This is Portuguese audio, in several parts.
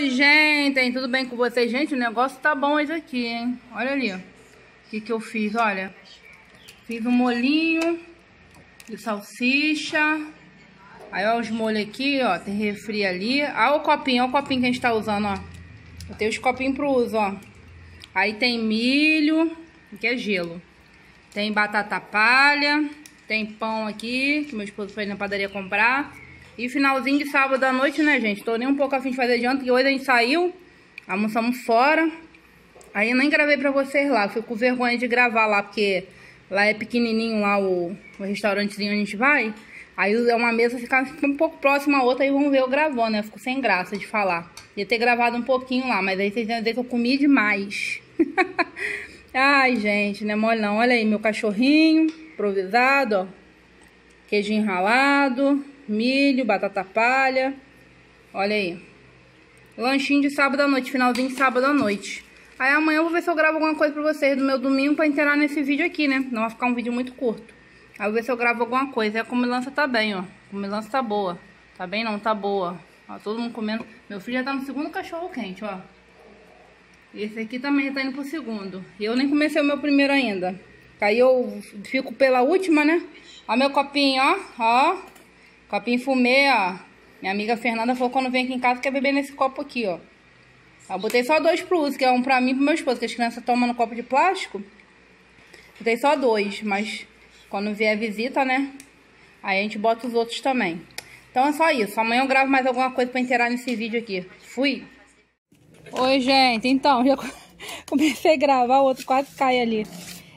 Oi, gente, tudo bem com vocês? Gente, o negócio tá bom hoje aqui, hein? Olha ali, ó. O que que eu fiz, olha. Fiz um molinho de salsicha. Aí, ó, os molhos aqui, ó. Tem refri ali. Olha o copinho, olha o copinho que a gente tá usando, ó. Eu tenho os copinhos pro uso, ó. Aí tem milho, que é gelo. Tem batata palha. Tem pão aqui, que meu esposo foi na padaria comprar. E finalzinho de sábado à noite, né, gente? Tô nem um pouco afim de fazer janta, que hoje a gente saiu, almoçamos fora. Aí eu nem gravei pra vocês lá, fui com vergonha de gravar lá, porque lá é pequenininho lá o, o restaurantezinho onde a gente vai. Aí é uma mesa fica um pouco próxima à outra, aí vão ver eu gravando, né? Fico sem graça de falar. Ia ter gravado um pouquinho lá, mas aí vocês vão dizer que eu comi demais. Ai, gente, não é mole não. Olha aí, meu cachorrinho improvisado, ó. Queijinho ralado, milho, batata palha. Olha aí. Lanchinho de sábado à noite, finalzinho de sábado à noite. Aí amanhã eu vou ver se eu gravo alguma coisa pra vocês do meu domingo pra inteirar nesse vídeo aqui, né? Não vai ficar um vídeo muito curto. Aí eu vou ver se eu gravo alguma coisa. E a comilança tá bem, ó. A comilança tá boa. Tá bem não, tá boa. Ó, todo mundo comendo. Meu filho já tá no segundo cachorro quente, ó. Esse aqui também já tá indo pro segundo. E eu nem comecei o meu primeiro ainda. Aí eu fico pela última, né? Ó meu copinho, ó. Ó. Copinho fumê, ó. Minha amiga Fernanda falou quando vem aqui em casa quer beber nesse copo aqui, ó. Eu botei só dois pro uso, que é um pra mim e pro meu esposo, que as crianças tomam no copo de plástico. Botei só dois, mas quando vier visita, né? Aí a gente bota os outros também. Então é só isso. Amanhã eu gravo mais alguma coisa pra inteirar nesse vídeo aqui. Fui! Oi, gente. Então, já comecei a gravar, o outro quase cai ali.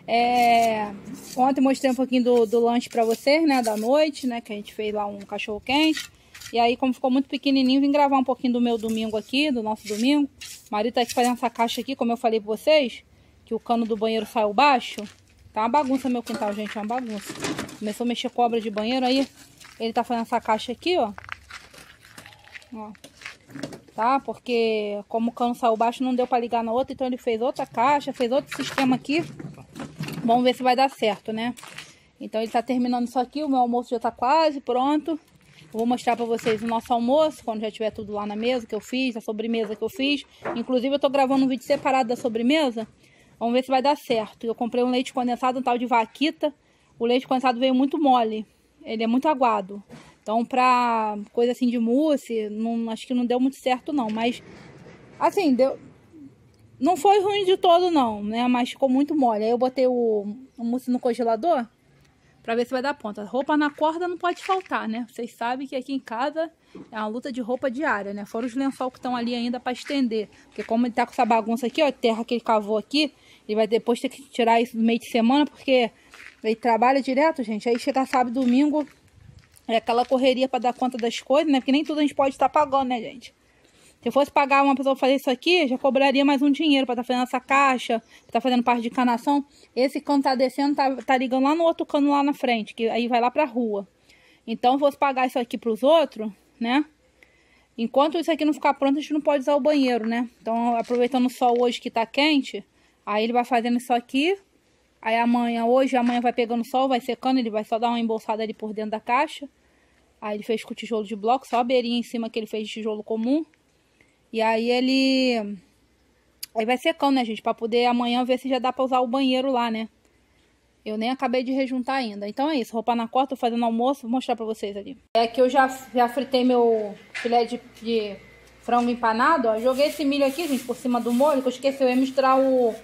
É, ontem mostrei um pouquinho do, do lanche pra vocês, né, da noite, né, que a gente fez lá um cachorro quente. E aí, como ficou muito pequenininho, vim gravar um pouquinho do meu domingo aqui, do nosso domingo. O marido tá aqui fazendo essa caixa aqui, como eu falei pra vocês, que o cano do banheiro saiu baixo. Tá uma bagunça meu quintal, gente, é uma bagunça. Começou a mexer cobra de banheiro, aí ele tá fazendo essa caixa aqui, ó. Ó. Tá? Porque como o cano saiu baixo, não deu pra ligar na outra, então ele fez outra caixa, fez outro sistema aqui. Vamos ver se vai dar certo, né? Então ele tá terminando isso aqui, o meu almoço já tá quase pronto. Eu vou mostrar pra vocês o nosso almoço, quando já tiver tudo lá na mesa que eu fiz, a sobremesa que eu fiz. Inclusive eu tô gravando um vídeo separado da sobremesa. Vamos ver se vai dar certo. Eu comprei um leite condensado, um tal de vaquita. O leite condensado veio muito mole. Ele é muito aguado. Então pra coisa assim de mousse, não, acho que não deu muito certo não. Mas, assim, deu, não foi ruim de todo, não, né? Mas ficou muito mole. Aí eu botei o, o mousse no congelador pra ver se vai dar ponta. Roupa na corda não pode faltar, né? Vocês sabem que aqui em casa é uma luta de roupa diária, né? Fora os lençol que estão ali ainda pra estender. Porque como ele tá com essa bagunça aqui, ó, terra que ele cavou aqui, ele vai depois ter que tirar isso no meio de semana, porque ele trabalha direto, gente. Aí chega sábado domingo, é aquela correria pra dar conta das coisas, né? Porque nem tudo a gente pode estar pagando, né, gente? Se eu fosse pagar uma pessoa fazer isso aqui, já cobraria mais um dinheiro para estar tá fazendo essa caixa, para estar tá fazendo parte de canação. Esse cano tá descendo, tá, tá ligando lá no outro cano lá na frente, que aí vai lá pra rua. Então, se fosse pagar isso aqui pros outros, né? Enquanto isso aqui não ficar pronto, a gente não pode usar o banheiro, né? Então, aproveitando o sol hoje que tá quente, aí ele vai fazendo isso aqui. Aí amanhã, hoje, amanhã vai pegando sol, vai secando, ele vai só dar uma embolsada ali por dentro da caixa. Aí ele fez com tijolo de bloco, só a beirinha em cima que ele fez de tijolo comum. E aí ele... Aí vai secando, né, gente? Pra poder amanhã ver se já dá pra usar o banheiro lá, né? Eu nem acabei de rejuntar ainda. Então é isso, roupa na corda, tô fazendo almoço, vou mostrar pra vocês ali. É que eu já, já fritei meu filé de, de frango empanado, ó. Joguei esse milho aqui, gente, por cima do molho, que eu esqueci, eu ia misturar o,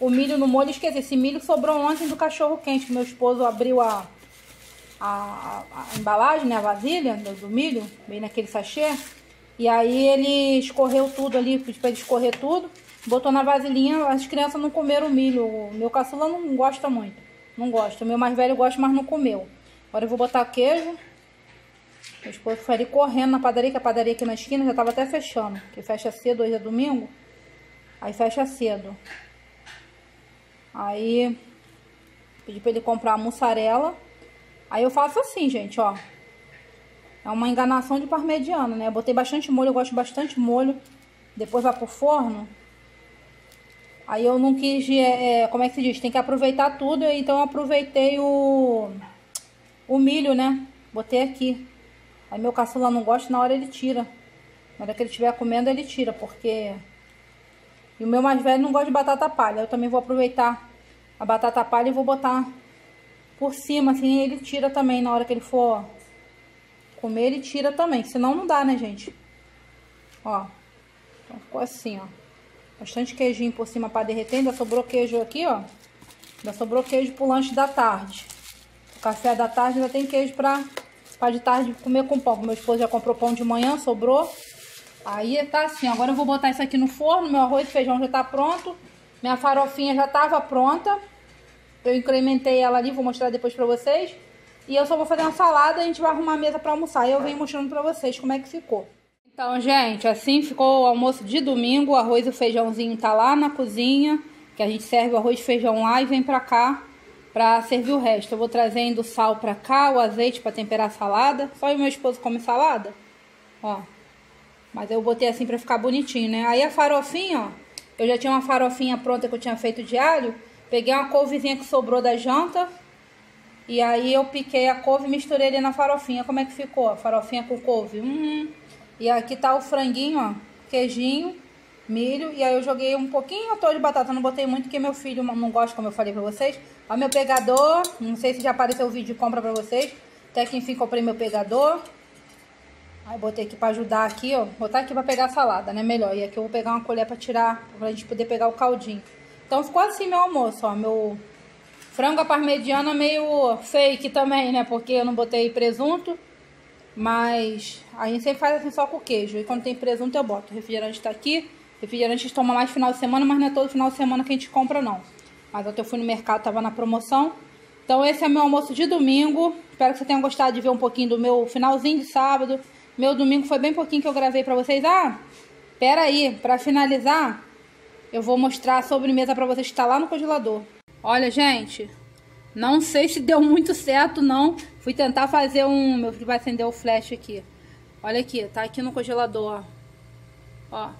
o milho no molho, esqueci. Esse milho sobrou ontem do cachorro quente, que meu esposo abriu a, a, a, a embalagem, né, a vasilha do, do milho, bem naquele sachê. E aí ele escorreu tudo ali, pediu pra ele escorrer tudo, botou na vasilhinha, as crianças não comeram milho. O meu caçula não gosta muito, não gosta. O meu mais velho gosta, mas não comeu. Agora eu vou botar queijo. Meu esposo foi ali correndo na padaria, que a padaria aqui na esquina já tava até fechando. Que fecha cedo, hoje é domingo. Aí fecha cedo. Aí pedi pra ele comprar a mussarela. Aí eu faço assim, gente, ó. É uma enganação de parmegiana, né? Eu botei bastante molho, eu gosto bastante molho. Depois vai pro forno. Aí eu não quis, é, é, como é que se diz? Tem que aproveitar tudo, então eu aproveitei o, o milho, né? Botei aqui. Aí meu caçula não gosta, na hora ele tira. Na hora que ele estiver comendo, ele tira, porque... E o meu mais velho não gosta de batata palha. Eu também vou aproveitar a batata palha e vou botar por cima, assim, ele tira também na hora que ele for comer, ele tira também. Senão não dá, né, gente? Ó. Então ficou assim, ó. Bastante queijinho por cima para derreter. Ainda sobrou queijo aqui, ó. Ainda sobrou queijo pro lanche da tarde. O café da tarde ainda tem queijo pra, pra de tarde comer com pão. Meu esposo já comprou pão de manhã, sobrou. Aí tá assim, agora eu vou botar isso aqui no forno. Meu arroz e feijão já tá pronto. Minha farofinha já tava pronta. Eu incrementei ela ali, vou mostrar depois pra vocês. E eu só vou fazer uma salada e a gente vai arrumar a mesa pra almoçar. E eu venho mostrando pra vocês como é que ficou. Então, gente, assim ficou o almoço de domingo. O arroz e o feijãozinho tá lá na cozinha. Que a gente serve o arroz e feijão lá e vem pra cá pra servir o resto. Eu vou trazendo sal pra cá, o azeite pra temperar a salada. Só o meu esposo come salada. Ó. Mas eu botei assim pra ficar bonitinho, né? Aí a farofinha, ó. Eu já tinha uma farofinha pronta que eu tinha feito de alho. Peguei uma couvezinha que sobrou da janta. E aí eu piquei a couve e misturei ali na farofinha. Como é que ficou? A farofinha com couve. Hum. E aqui tá o franguinho, ó. Queijinho, milho. E aí eu joguei um pouquinho à toa de batata. Não botei muito porque meu filho não gosta, como eu falei pra vocês. Ó meu pegador. Não sei se já apareceu o vídeo de compra pra vocês. Até que enfim comprei meu pegador. Aí botei aqui pra ajudar aqui, ó. Botar aqui pra pegar a salada, né? Melhor. E aqui eu vou pegar uma colher pra tirar, pra gente poder pegar o caldinho. Então ficou assim meu almoço, ó. Meu frango à parmegiana meio fake também, né? Porque eu não botei presunto. Mas a gente sempre faz assim só com queijo. E quando tem presunto eu boto. O refrigerante tá aqui. Refrigerante a gente toma mais final de semana, mas não é todo final de semana que a gente compra, não. Mas ontem eu fui no mercado, tava na promoção. Então esse é meu almoço de domingo. Espero que você tenha gostado de ver um pouquinho do meu finalzinho de sábado. Meu domingo foi bem pouquinho que eu gravei pra vocês. Ah, pera aí, pra finalizar, eu vou mostrar a sobremesa pra vocês que tá lá no congelador. Olha, gente, não sei se deu muito certo, não. Fui tentar fazer um... Meu filho vai acender o flash aqui. Olha aqui, tá aqui no congelador, ó. Ó,